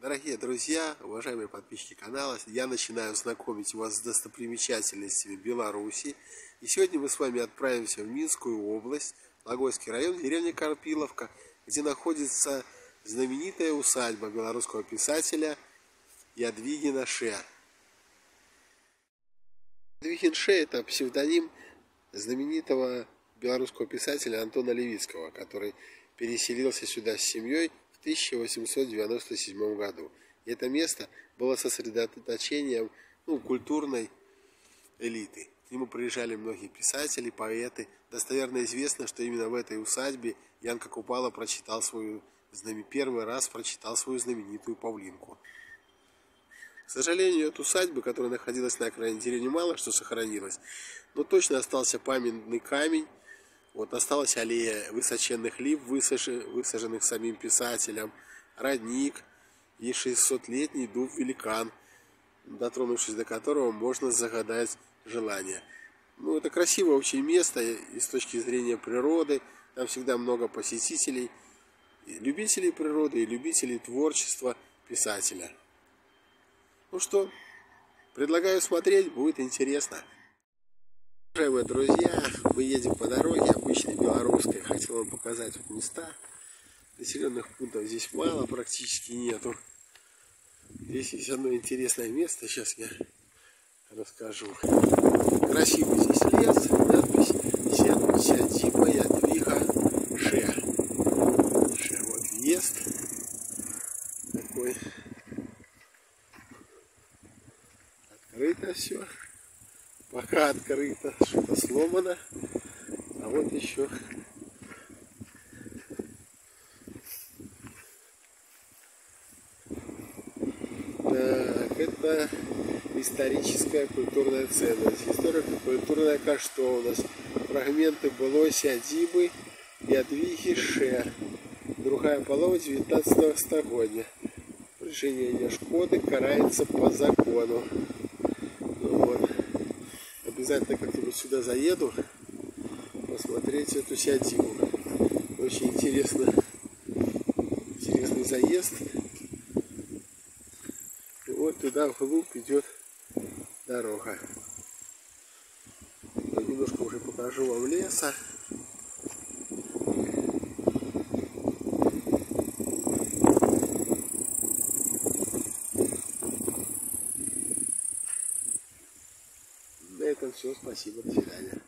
Дорогие друзья, уважаемые подписчики канала, я начинаю знакомить вас с достопримечательностями Беларуси. И сегодня мы с вами отправимся в Минскую область, Логойский район, деревня Карпиловка, где находится знаменитая усадьба белорусского писателя Ядвигина Ше. Ядвигин Ше – это псевдоним знаменитого белорусского писателя Антона Левицкого, который переселился сюда с семьей 1897 году. И это место было сосредоточением ну, культурной элиты. К нему приезжали многие писатели, поэты. Достоверно известно, что именно в этой усадьбе Янка Купала прочитал свою, первый раз прочитал свою знаменитую «Павлинку». К сожалению, от усадьбы, которая находилась на окраине деревни, мало что сохранилось. Но точно остался памятный камень, вот осталась аллея высоченных лип, высаженных самим писателем, родник и 600-летний дуб-великан, дотронувшись до которого можно загадать желание. Ну, это красивое очень место и с точки зрения природы. Там всегда много посетителей, и любителей природы и любителей творчества писателя. Ну что, предлагаю смотреть, будет интересно. Уважаемые друзья, мы едем по дороге обычной белорусской. Хотел вам показать места. Населенных пунктов здесь мало, практически нету. Здесь есть одно интересное место, сейчас я расскажу. Красивый здесь лес, надпись «Сядиба Ядвига Ше». Ше, вот въезд такой. Открыто все. Пока открыто, что-то сломано. А вот еще Так, это историческая культурная ценность. Историко-культурная каштовность. Фрагменты былой сядзібы Ядвігі Ше. Другая полова 19 стагодня. Причинение шкоды карается по закону обязательно как-нибудь сюда заеду, посмотреть эту сядзиву. Очень интересно, интересный заезд. И вот туда вглубь идет дорога. Я немножко уже покажу вам леса. Этом все. Спасибо. До свидания.